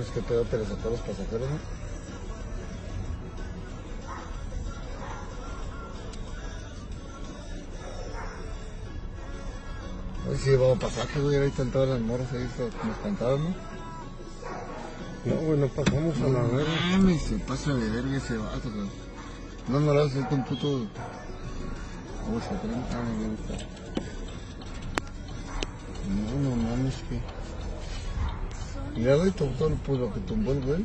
es que todavía te les sacó los pasajeros, ¿no? Hoy sí llevaba pasaje, güey, ahorita en todas las moras ahí se- nos ¿no? No, güey, no pasamos a la verga. mames, se pasa de verga ese vato, güey. No, no lo hace un puto... ¿Cómo se prende? Ah, Mira, güey, todo pues, lo que tumbó el güey.